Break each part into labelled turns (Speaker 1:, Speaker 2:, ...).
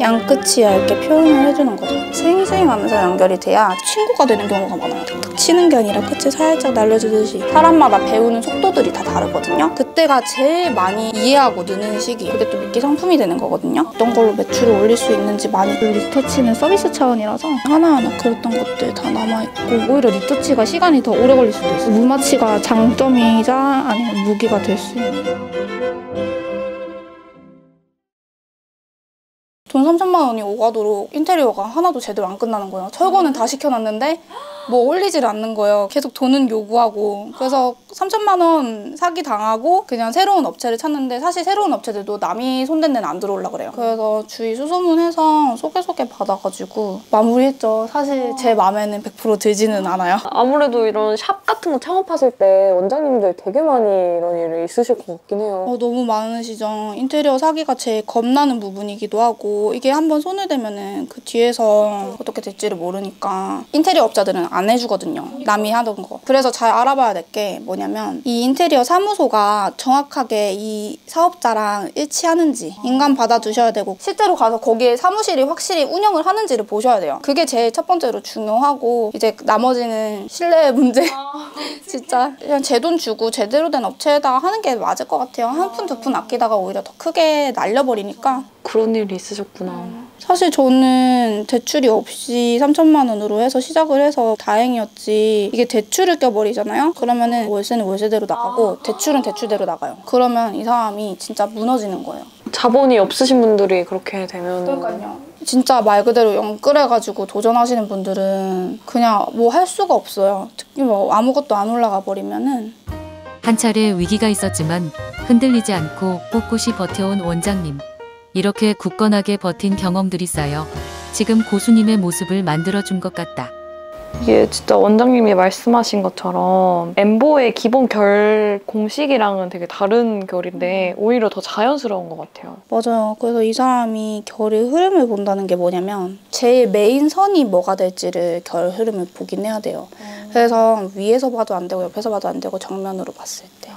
Speaker 1: 양 끝이 얇게 표현을 해주는 거죠. 스윙스윙 하면서 연결이 돼야 친구가 되는 경우가 많아요. 치는 게 아니라 끝을 살짝 날려주듯이 사람마다 배우는 속도들이 다 다르거든요. 그때가 제일 많이 이해하고 느는 시기. 그게 또 미끼 상품이 되는 거거든요. 어떤 걸로 매출을 올릴 수 있는지 많이 그 리터치는 서비스 차원이라서 하나하나 그렸던 것들 다 남아있고 오히려 리터치가 시간이 더 오래 걸릴 수도 있어요. 무리터치가 장점이자 아니면 무기가 될 수 있는 돈 3천만 원이 오가도록 인테리어가 하나도 제대로 안 끝나는 거예요. 철거는 다 시켜놨는데 뭐 올리질 않는 거예요. 계속 돈은 요구하고 그래서 3천만 원 사기 당하고 그냥 새로운 업체를 찾는데 사실 새로운 업체들도 남이 손댄 데는 안 들어올라 그래요. 그래서 주위 수소문해서 소개 소개 받아가지고 마무리했죠. 사실 제 마음에는 100% 들지는 않아요.
Speaker 2: 아무래도 이런 샵 같은 거 창업하실 때 원장님들 되게 많이 이런 일이 있으실 것 같긴 해요.
Speaker 1: 어, 너무 많으시죠. 인테리어 사기가 제일 겁나는 부분이기도 하고 이게 한번 손을 대면은 그 뒤에서 어떻게 될지를 모르니까 인테리어 업자들은 안 해주거든요. 남이 하던 거. 그래서 잘 알아봐야 될 게 뭐냐면 이 인테리어 사무소가 정확하게 이 사업자랑 일치하는지 인간 받아두셔야 되고 실제로 가서 거기에 사무실이 확실히 운영을 하는지를 보셔야 돼요. 그게 제일 첫 번째로 중요하고 이제 나머지는 신뢰 문제. 진짜 그냥 제 돈 주고 제대로 된 업체에다가 하는 게 맞을 것 같아요. 한 푼두푼 아끼다가 오히려 더 크게 날려버리니까
Speaker 2: 그런 일이 있으셨구나.
Speaker 1: 사실 저는 대출이 없이 3천만 원으로 해서 시작을 해서 다행이었지. 이게 대출을 껴버리잖아요? 그러면은 월세는 월세대로 나가고 대출은 대출대로 나가요. 그러면 이 사람이 진짜 무너지는 거예요.
Speaker 2: 자본이 없으신 분들이 그렇게 되면
Speaker 1: 그러니까요. 진짜 말 그대로 영끌해가지고 도전하시는 분들은 그냥 뭐 할 수가 없어요. 특히 뭐 아무것도 안 올라가 버리면은
Speaker 3: 한 차례 위기가 있었지만 흔들리지 않고 꿋꿋이 버텨온 원장님. 이렇게 굳건하게 버틴 경험들이 쌓여 지금 고수님의 모습을 만들어준 것 같다.
Speaker 2: 이게 진짜 원장님이 말씀하신 것처럼 엠보의 기본 결 공식이랑은 되게 다른 결인데 오히려 더 자연스러운 것 같아요.
Speaker 1: 맞아요. 그래서 이 사람이 결의 흐름을 본다는 게 뭐냐면 제일 메인 선이 뭐가 될지를 결 흐름을 보긴 해야 돼요. 그래서 위에서 봐도 안 되고 옆에서 봐도 안 되고 정면으로 봤을 때.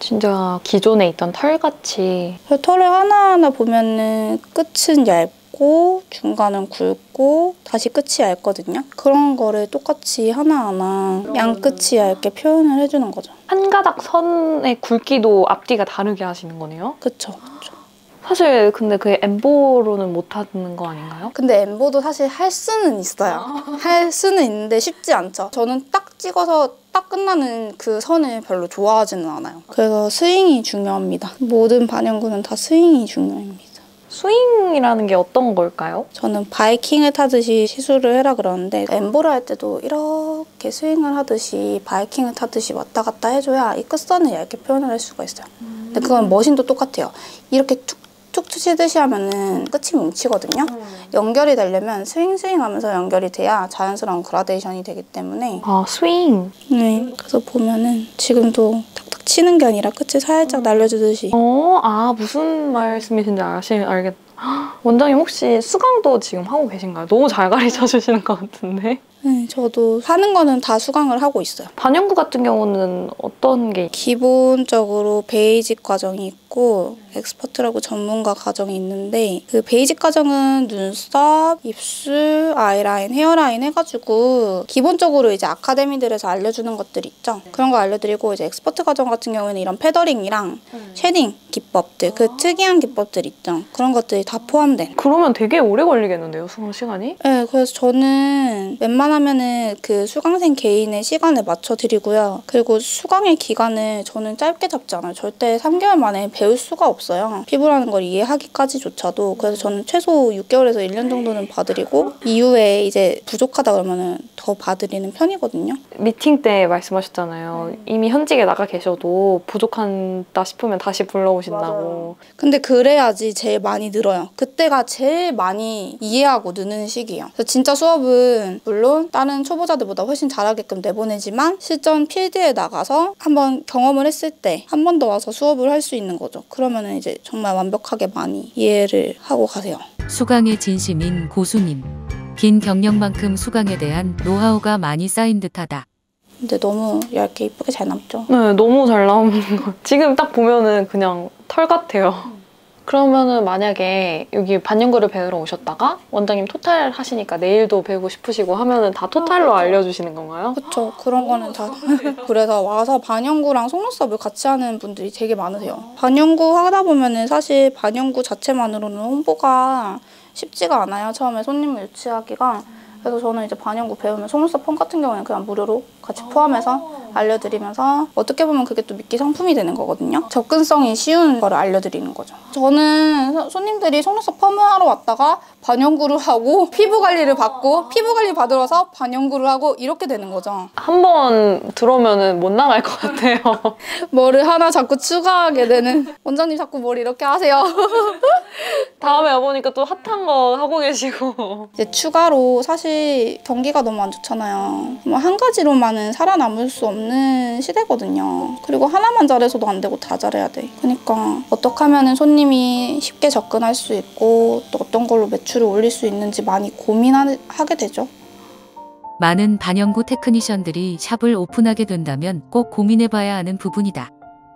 Speaker 2: 진짜 기존에 있던 털같이
Speaker 1: 털을 하나하나 보면은 끝은 얇고 중간은 굵고 다시 끝이 얇거든요. 그런 거를 똑같이 하나하나 양 끝이 얇게 표현을 해주는 거죠.
Speaker 2: 한 가닥 선의 굵기도 앞뒤가 다르게 하시는 거네요.
Speaker 1: 그쵸.
Speaker 2: 사실 근데 그 엠보로는 못 하는 거 아닌가요?
Speaker 1: 근데 엠보도 사실 할 수는 있어요. 할 수는 있는데 쉽지 않죠. 저는 딱 찍어서 딱 끝나는 그 선을 별로 좋아하지는 않아요. 그래서 스윙이 중요합니다. 모든 반영구는 다 스윙이 중요합니다.
Speaker 2: 스윙이라는 게 어떤 걸까요?
Speaker 1: 저는 바이킹을 타듯이 시술을 해라 그러는데 엠보를 할 때도 이렇게 스윙을 하듯이 바이킹을 타듯이 왔다 갔다 해줘야 이 끝선을 얇게 표현을 할 수가 있어요. 근데 그건 machine도 똑같아요. 이렇게 툭 툭 치듯이 하면은 끝이 뭉치거든요. 연결이 되려면 스윙 스윙 하면서 연결이 돼야 자연스러운 그라데이션이 되기 때문에
Speaker 2: 아 스윙.
Speaker 1: 네 그래서 보면은 지금도 탁탁 치는 게 아니라 끝을 살짝 날려주듯이
Speaker 2: 어, 아 무슨 말씀이신지 아시, 알겠. 헉, 원장님 혹시 수강도 지금 하고 계신가요? 너무 잘 가르쳐 주시는 것 같은데.
Speaker 1: 네, 저도 하는 거는 다 수강을 하고 있어요.
Speaker 2: 반영구 같은 경우는 어떤 게
Speaker 1: 기본적으로 basic 과정이 있고 expert라고 전문가 과정이 있는데 그 basic 과정은 눈썹, 입술, 아이라인, hairline 해가지고 기본적으로 이제 아카데미들에서 알려주는 것들이 있죠. 그런 거 알려드리고 이제 expert 과정 같은 경우에는 이런 feathering이랑 shading 기법들 그 특이한 기법들 있죠. 그런 것들이 다 포함된.
Speaker 2: 그러면 되게 오래 걸리겠는데요, 수강 시간이?
Speaker 1: 네, 그래서 저는 웬만 하면은 그 수강생 개인의 시간을 맞춰 드리고요. 그리고 수강의 기간을 저는 짧게 잡지 않아요. 절대 3개월 만에 배울 수가 없어요. 피부라는 걸 이해하기까지조차도. 그래서 저는 최소 6개월에서 1년 정도는 봐드리고 이후에 이제 부족하다 그러면은 더 봐드리는 편이거든요.
Speaker 2: 미팅 때 말씀하셨잖아요. 이미 현직에 나가 계셔도 부족하다 싶으면 다시 불러오신다고.
Speaker 1: 근데 그래야지 제일 많이 늘어요. 그때가 제일 많이 이해하고 느는 시기예요. 그래서 진짜 수업은 물론 다른 초보자들보다 훨씬 잘하게끔 내보내지만 실전 필드에 나가서 한번 경험을 했을 때 한 번 더 와서 수업을 할 수 있는 거죠. 그러면은 이제 정말 완벽하게 많이 이해를 하고 가세요.
Speaker 3: 수강의 진심인 고수님. 긴 경력만큼 수강에 대한 노하우가 많이 쌓인 듯하다.
Speaker 1: 근데 너무 얇게 이쁘게 잘 남죠.
Speaker 2: 네, 너무 잘 나오는 거. 지금 딱 보면은 그냥 털 같아요. 그러면은 만약에 여기 반영구를 배우러 오셨다가 원장님 토탈 하시니까 네일도 배우고 싶으시고 하면은 다 토탈로 알려주시는 건가요?
Speaker 1: 그쵸. 그런 거는 다 그래서 와서 반영구랑 속눈썹을 같이 하는 분들이 되게 많으세요. 반영구 하다 보면은 사실 반영구 자체만으로는 홍보가 쉽지가 않아요. 처음에 손님을 유치하기가 그래서 저는 이제 반영구 배우면 속눈썹 펌 같은 경우에는 그냥 무료로 같이 포함해서 알려드리면서 어떻게 보면 그게 또 미끼 상품이 되는 거거든요 접근성이 쉬운 거를 알려드리는 거죠 저는 소- 손님들이 속눈썹 펌을 하러 왔다가 반영구를 하고 피부 관리를 받고 피부 관리 받으러 와서 반영구를 하고 이렇게 되는 거죠
Speaker 2: 한 번 들어오면은 못 나갈 것 같아요.
Speaker 1: 뭐를 하나 자꾸 추가하게 되는 원장님 자꾸 머리 이렇게 하세요.
Speaker 2: 다음에 와보니까 또 핫한 거 하고 계시고.
Speaker 1: 이제 추가로 사실 경기가 너무 안 좋잖아요. 뭐 한 가지로만은 살아남을 수 없는 시대거든요. 그리고 하나만 잘해서도 안 되고 다 잘해야 돼. 그러니까 어떻게 하면은 손님이 쉽게 접근할 수 있고 또 어떤 걸로 매출을 올릴 수 있는지 많이 고민하게 되죠.
Speaker 3: 많은 반영구 테크니션들이 샵을 오픈하게 된다면 꼭 고민해봐야 하는 부분이다.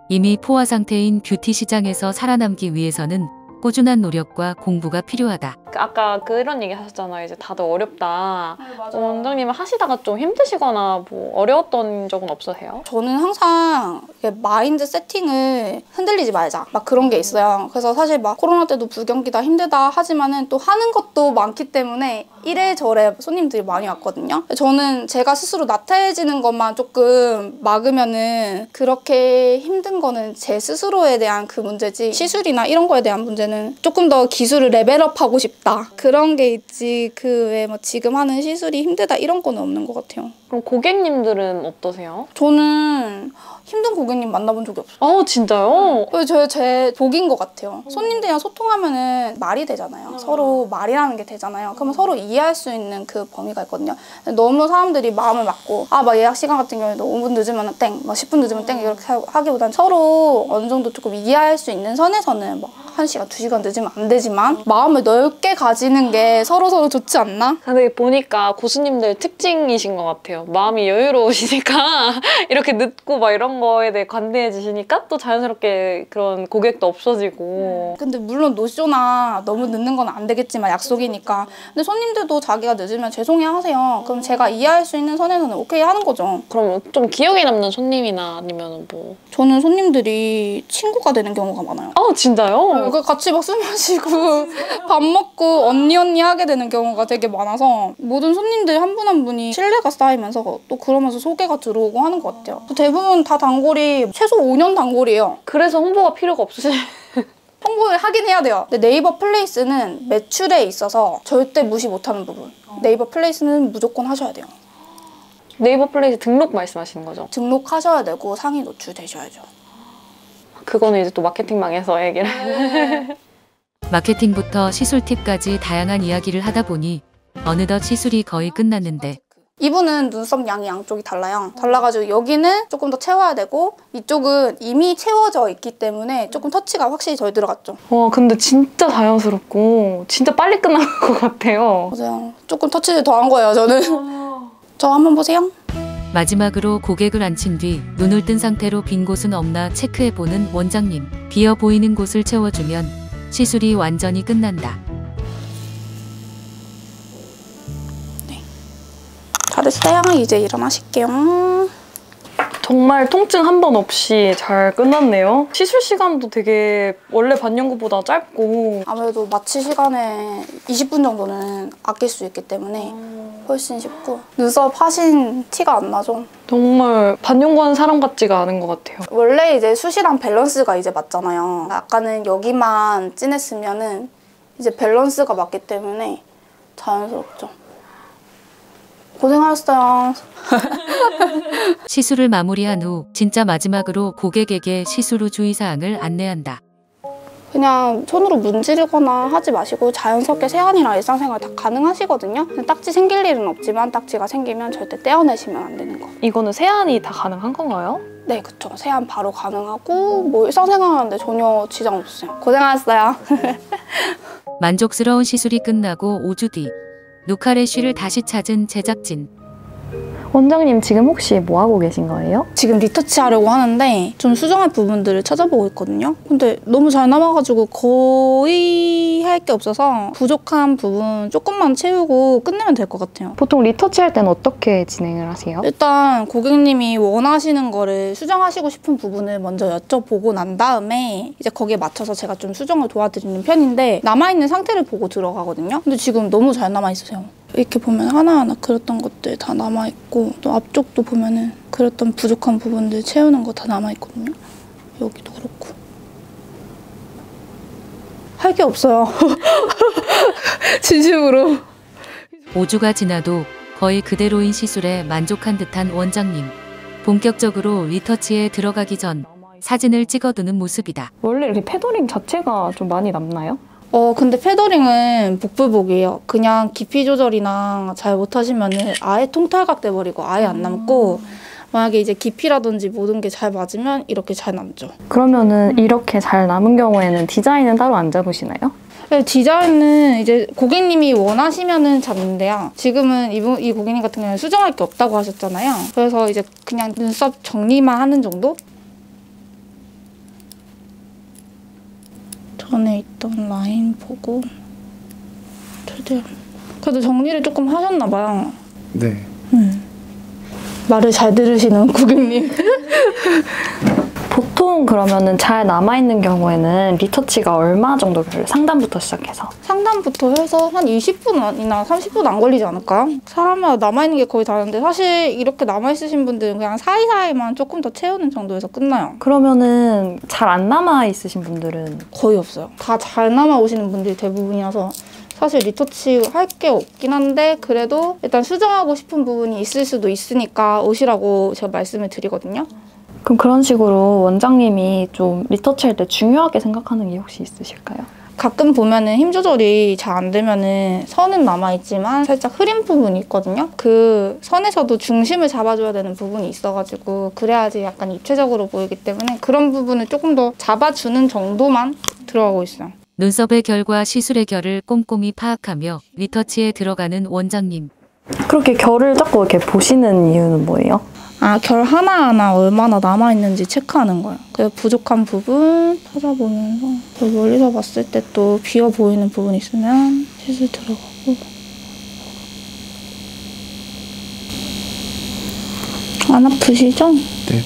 Speaker 3: 이미 포화 상태인 뷰티 시장에서 살아남기 위해서는 꾸준한 노력과 공부가 필요하다.
Speaker 2: 아까 그런 얘기 하셨잖아요. 이제 다들 어렵다. 원장님은 하시다가 좀 힘드시거나 뭐 어려웠던 적은 없으세요?
Speaker 1: 저는 항상 마인드 세팅을 흔들리지 말자 막 그런 게 있어요. 그래서 사실 막 코로나 때도 불경기다 힘들다 하지만은 또 하는 것도 많기 때문에 이래저래 손님들이 많이 왔거든요. 저는 제가 스스로 나태해지는 것만 조금 막으면은 그렇게 힘든 거는 제 스스로에 대한 그 문제지 시술이나 이런 거에 대한 문제는 조금 더 기술을 레벨업하고 싶다 그런 게 있지 그 외에 뭐 지금 하는 시술이 힘들다 이런 거는 없는 것 같아요.
Speaker 2: 그럼 고객님들은 어떠세요?
Speaker 1: 저는 힘든 고객님 만나본 적이 없어요.
Speaker 2: 어 진짜요?
Speaker 1: 그게 제, 제 복인 것 같아요. 손님들이랑 소통하면은 말이 되잖아요. 서로 말이라는 게 되잖아요. 그러면 서로 이해할 수 있는 그 범위가 있거든요. 너무 사람들이 마음을 막고 아 막 예약 시간 같은 경우에도 5분 늦으면 땡, 막 10분 늦으면 땡 이렇게 하- 하기보단 서로 어느 정도 조금 이해할 수 있는 선에서는 막 1시간, 2시간 늦으면 안 되지만 마음을 넓게 가지는 게 서로 서로 좋지 않나?
Speaker 2: 근데 보니까 고수님들 특징이신 것 같아요. 마음이 여유로우시니까 이렇게 늦고 막 이런 거에 대해 관대해지시니까 또 자연스럽게 그런 고객도 없어지고
Speaker 1: 근데 물론 노쇼나 너무 늦는 건 안 되겠지만 약속이니까. 근데 손님들도 자기가 늦으면 죄송해 하세요. 그럼 제가 이해할 수 있는 선에서는 오케이 하는 거죠.
Speaker 2: 그럼 좀 기억에 남는 손님이나 아니면 뭐
Speaker 1: 저는 손님들이 친구가 되는 경우가 많아요.
Speaker 2: 아 진짜요?
Speaker 1: 그 같이 막 술 마시고 밥 먹고 언니 언니 하게 되는 경우가 되게 많아서 모든 손님들 한분한 분이 신뢰가 쌓이면서 또 그러면서 소개가 들어오고 하는 것 같아요. 대부분 다 단골이 최소 5년 단골이에요.
Speaker 2: 그래서 홍보가 필요가 없으시
Speaker 1: 홍보를 하긴 해야 돼요. 근데 네이버 플레이스는 매출에 있어서 절대 무시 못하는 부분. 네이버 플레이스는 무조건 하셔야 돼요.
Speaker 2: 네이버 플레이스 등록 말씀하시는 거죠?
Speaker 1: 등록하셔야 되고 상위 노출되셔야죠.
Speaker 2: 그거는 이제 또 마케팅망에서 얘기를
Speaker 3: 마케팅부터 시술 팁까지 다양한 이야기를 하다 보니 어느덧 시술이 거의 끝났는데
Speaker 1: 이분은 눈썹 양이 양쪽이 달라요. 달라가지고 여기는 조금 더 채워야 되고 이쪽은 이미 채워져 있기 때문에 조금 터치가 확실히 덜 들어갔죠.
Speaker 2: 와 근데 진짜 자연스럽고 진짜 빨리 끝난 것 같아요
Speaker 1: 맞아요. 조금 터치를 더 한 거예요, 저는. 저 한번 보세요.
Speaker 3: 마지막으로 고객을 앉힌 뒤 눈을 뜬 상태로 빈 곳은 없나 체크해보는 원장님. 비어 보이는 곳을 채워주면 시술이 완전히 끝난다.
Speaker 1: 다 됐어요. 이제 일어나실게요.
Speaker 2: 정말 통증 한 번 없이 잘 끝났네요 시술 시간도 되게 원래 반영구보다 짧고
Speaker 1: 아무래도 마취 시간에 20분 정도는 아낄 수 있기 때문에 훨씬 쉽고 눈썹 하신 티가 안 나죠.
Speaker 2: 정말 반영구 하는 사람 같지가 않은 것 같아요
Speaker 1: 원래 이제 숱이랑 밸런스가 이제 맞잖아요. 아까는 여기만 진했으면 은 이제 밸런스가 맞기 때문에 자연스럽죠. 고생하셨어요.
Speaker 3: 시술을 마무리한 후 진짜 마지막으로 고객에게 시술 후 주의사항을 안내한다.
Speaker 1: 그냥 손으로 문지르거나 하지 마시고 자연스럽게 세안이랑 일상생활 다 가능하시거든요. 딱지 생길 일은 없지만 딱지가 생기면 절대 떼어내시면 안 되는 거.
Speaker 2: 이거는 세안이 다 가능한 건가요?
Speaker 1: 네, 그쵸. 세안 바로 가능하고 뭐 일상생활 하는데 전혀 지장 없어요. 고생하셨어요.
Speaker 3: 만족스러운 시술이 끝나고 5주 뒤 누카레쉬를 다시 찾은 제작진.
Speaker 2: 원장님 지금 혹시 뭐 하고 계신 거예요?
Speaker 1: 지금 리터치 하려고 하는데 좀 수정할 부분들을 찾아보고 있거든요. 근데 너무 잘 남아가지고 거의 할 게 없어서 부족한 부분 조금만 채우고 끝내면 될 것 같아요.
Speaker 2: 보통 리터치 할 때는 어떻게 진행을 하세요?
Speaker 1: 일단 고객님이 원하시는 거를 수정하시고 싶은 부분을 먼저 여쭤보고 난 다음에 이제 거기에 맞춰서 제가 좀 수정을 도와드리는 편인데 남아있는 상태를 보고 들어가거든요. 근데 지금 너무 잘 남아있으세요. 이렇게 보면 하나하나 그렸던 것들 다 남아있고 또 앞쪽도 보면은 그렸던 부족한 부분들 채우는 거 다 남아있거든요. 여기도 그렇고. 할 게 없어요. 진심으로.
Speaker 3: 5주가 지나도 거의 그대로인 시술에 만족한 듯한 원장님. 본격적으로 리터치에 들어가기 전 사진을 찍어두는 모습이다.
Speaker 2: 원래 이렇게 패더링 자체가 좀 많이 남나요?
Speaker 1: 어, 근데 패더링은 복불복이에요. 그냥 깊이 조절이나 잘 못하시면은 아예 통탈각 돼버리고 아예 안 남고, 만약에 이제 깊이라든지 모든 게 잘 맞으면 이렇게 잘 남죠.
Speaker 2: 그러면은 이렇게 잘 남은 경우에는 디자인은 따로 안 잡으시나요?
Speaker 1: 네, 디자인은 이제 고객님이 원하시면은 잡는데요. 지금은 이분, 이 고객님 같은 경우는 수정할 게 없다고 하셨잖아요. 그래서 이제 그냥 눈썹 정리만 하는 정도? 전에 있던 라인 보고 최대한 그래도 정리를 조금 하셨나 봐요.
Speaker 4: 네.
Speaker 1: 말을 잘 들으시는 고객님.
Speaker 2: 보통 그러면은 잘 남아있는 경우에는 리터치가 얼마 정도 걸려요? 상담부터 시작해서.
Speaker 1: 상담부터 해서 한 20분이나 30분 안 걸리지 않을까요? 사람마다 남아있는 게 거의 다른데 사실 이렇게 남아있으신 분들은 그냥 사이사이만 조금 더 채우는 정도에서 끝나요.
Speaker 2: 그러면은 잘 안 남아있으신 분들은
Speaker 1: 거의 없어요. 다 잘 남아 오시는 분들이 대부분이어서 사실 리터치 할 게 없긴 한데 그래도 일단 수정하고 싶은 부분이 있을 수도 있으니까 오시라고 제가 말씀을 드리거든요.
Speaker 2: 그럼 그런 식으로 원장님이 좀 리터치 할 때 중요하게 생각하는 게 혹시 있으실까요?
Speaker 1: 가끔 보면은 힘 조절이 잘 안 되면은 선은 남아있지만 살짝 흐린 부분이 있거든요. 그 선에서도 중심을 잡아줘야 되는 부분이 있어가지고 그래야지 약간 입체적으로 보이기 때문에 그런 부분을 조금 더 잡아주는 정도만 들어가고 있어요.
Speaker 3: 눈썹의 결과 시술의 결을 꼼꼼히 파악하며 리터치에 들어가는 원장님.
Speaker 2: 그렇게 결을 자꾸 이렇게 보시는 이유는 뭐예요?
Speaker 1: 아, 결 하나하나 얼마나 남아있는지 체크하는 거예요. 그 부족한 부분 찾아보면서 또 멀리서 봤을 때 또 비어 보이는 부분 있으면 시술 들어가고 안 아프시죠?
Speaker 4: 네.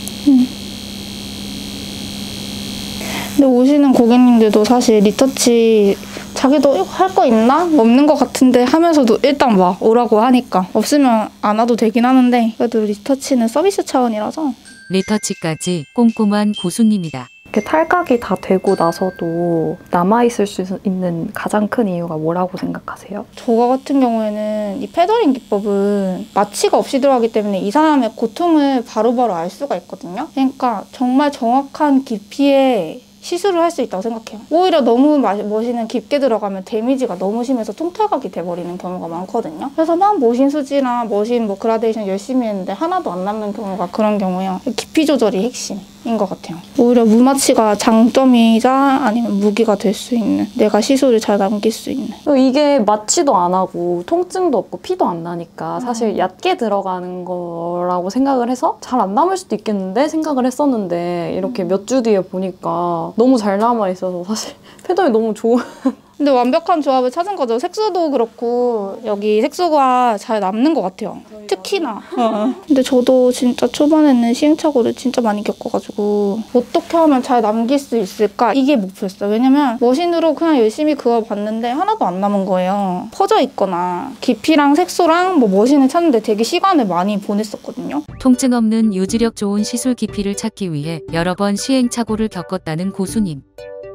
Speaker 1: 근데 오시는 고객님들도 사실 retouch 자기도 할 거 있나? 없는 것 같은데 하면서도 일단 와 오라고 하니까 없으면 안 와도 되긴 하는데 그래도 retouch는 서비스 차원이라서
Speaker 3: retouch까지 꼼꼼한 고수님이다.
Speaker 2: 이렇게 탈각이 다 되고 나서도 남아있을 수 있는 가장 큰 이유가 뭐라고 생각하세요?
Speaker 1: 저 같은 경우에는 이 feathering 기법은 마취가 없이 들어가기 때문에 이 사람의 고통을 바로바로 알 수가 있거든요. 그러니까 정말 정확한 깊이의 시술을 할 수 있다고 생각해요. 오히려 너무 마- machine은 깊게 들어가면 damage가 너무 심해서 통탈각이 돼버리는 경우가 많거든요. 그래서 막 머신 수지나 머신 뭐 그라데이션 열심히 했는데 하나도 안 남는 경우가 그런 경우예요. 깊이 조절이 핵심 인것 같아요. 오히려 무마취가 장점이자 아니면 무기가 될 수 있는 내가 시술을 잘 남길 수 있는
Speaker 2: 이게 마취도 안 하고 통증도 없고 피도 안 나니까 사실 얕게 들어가는 거라고 생각을 해서 잘 안 남을 수도 있겠는데 생각을 했었는데 이렇게 몇 주 뒤에 보니까 너무 잘 남아 있어서 사실 패더이 너무 좋은
Speaker 1: 근데 완벽한 조합을 찾은 거죠. 색소도 그렇고 여기 색소가 잘 남는 것 같아요. 특히나. 어. 근데 저도 진짜 초반에는 시행착오를 진짜 많이 겪어가지고 어떻게 하면 잘 남길 수 있을까 이게 목표였어요. 왜냐면 머신으로 그냥 열심히 그어봤는데 하나도 안 남은 거예요. 퍼져 있거나 깊이랑 색소랑 뭐 머신을 찾는데 되게 시간을 많이 보냈었거든요.
Speaker 3: 통증 없는 유지력 좋은 시술 깊이를 찾기 위해 여러 번 시행착오를 겪었다는 고수님.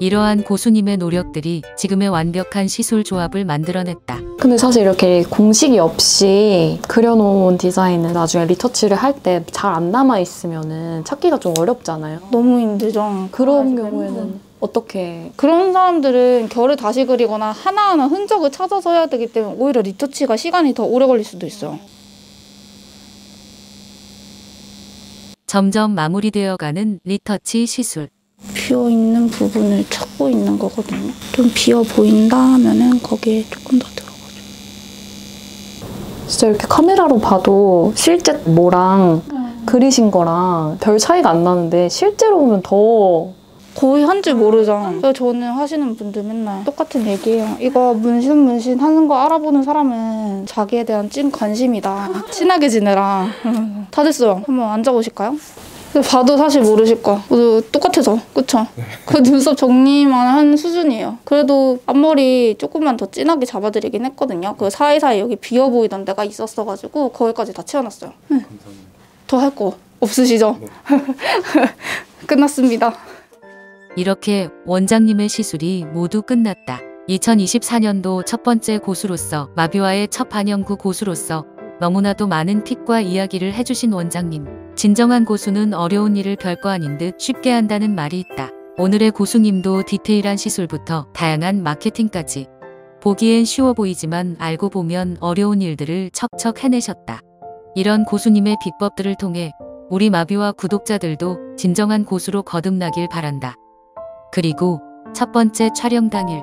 Speaker 3: 이러한 고수님의 노력들이 지금의 완벽한 시술 조합을 만들어냈다.
Speaker 2: 근데 사실 이렇게 공식이 없이 그려놓은 디자인을 나중에 리터치를 할 때 잘 안 남아 있으면은 찾기가 좀 어렵잖아요.
Speaker 1: 너무 힘들죠.
Speaker 2: 그런 경우에는 어떻게
Speaker 1: 그런 사람들은 결을 다시 그리거나 하나하나 흔적을 찾아서 해야 되기 때문에 오히려 리터치가 시간이 더 오래 걸릴 수도 있어요.
Speaker 3: 점점 마무리되어가는 리터치 시술.
Speaker 1: 비어 있는 부분을 찾고 있는 거거든요. 좀 비어 보인다 하면은 거기에 조금 더 들어가죠.
Speaker 2: 진짜 이렇게 카메라로 봐도 실제 뭐랑 그리신 거랑 별 차이가 안 나는데 실제로 보면 더
Speaker 1: 거의 한줄 모르죠. 그래서 저는 하시는 분들 맨날 똑같은 얘기예요. 이거 문신 문신 하는 거 알아보는 사람은 자기에 대한 찐 관심이다. 친하게 지내라. 다 됐어요. 한번 앉아보실까요? 근데 봐도 사실 모르실 거야. 모두 똑같아서. 그쵸? 그 눈썹 정리만 한 수준이에요. 그래도 앞머리 조금만 더 진하게 잡아드리긴 했거든요. 그 사이사이 여기 비어 보이던 데가 있었어가지고 거기까지 다 채워놨어요. 더할 거 없으시죠? 끝났습니다.
Speaker 3: 이렇게 원장님의 시술이 모두 끝났다. 2024년도 첫 번째 고수로서 마비와의 첫 반영구 고수로서 너무나도 많은 팁과 이야기를 해주신 원장님. 진정한 고수는 어려운 일을 별거 아닌 듯 쉽게 한다는 말이 있다. 오늘의 고수님도 디테일한 시술부터 다양한 마케팅까지 보기엔 쉬워 보이지만 알고 보면 어려운 일들을 척척 해내셨다. 이런 고수님의 비법들을 통해 우리 마비와 구독자들도 진정한 고수로 거듭나길 바란다. 그리고 첫 번째 촬영 당일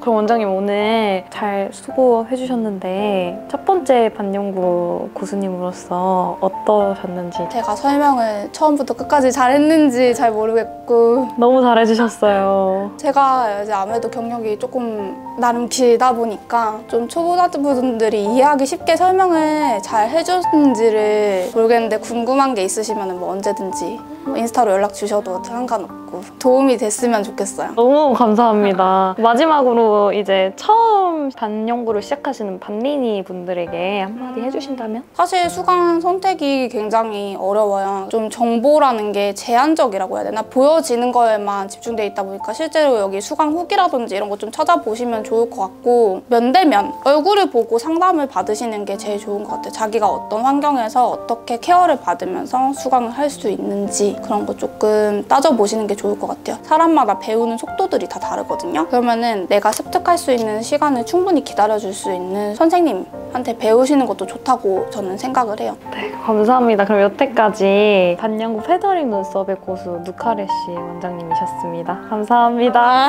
Speaker 2: 그럼 원장님 오늘 잘 수고해 주셨는데 첫 번째 반영구 고수님으로서 어떠셨는지
Speaker 1: 제가 설명을 처음부터 끝까지 잘했는지 잘 모르겠고
Speaker 2: 너무 잘해 주셨어요.
Speaker 1: 제가 이제 아무래도 경력이 조금 나름 길다 보니까 좀 초보자분들이 이해하기 쉽게 설명을 잘 해줬는지를 모르겠는데 궁금한 게 있으시면 뭐 언제든지 뭐 인스타로 연락 주셔도 상관없고 도움이 됐으면 좋겠어요.
Speaker 2: 너무 감사합니다. 마지막으로 이제 처음 반영구를 시작하시는 반린이 분들에게 한마디 해주신다면?
Speaker 1: 사실 수강 선택이 굉장히 어려워요. 좀 정보라는 게 제한적이라고 해야 되나? 보여지는 거에만 집중돼 있다 보니까 실제로 여기 수강 후기라든지 이런 거 좀 찾아보시면 좋을 것 같고 면대면 얼굴을 보고 상담을 받으시는 게 제일 좋은 것 같아요. 자기가 어떤 환경에서 어떻게 케어를 받으면서 수강을 할 수 있는지 그런 거 조금 따져보시는 게 좋을 것 같아요. 사람마다 배우는 속도들이 다 다르거든요. 그러면은 내가 습득할 수 있는 시간을 충분히 기다려줄 수 있는 선생님한테 배우시는 것도 좋다고 저는 생각을 해요.
Speaker 2: 네, 감사합니다. 그럼 여태까지 반영구 페더링 눈썹의 고수 누카레 씨 원장님이셨습니다. 감사합니다.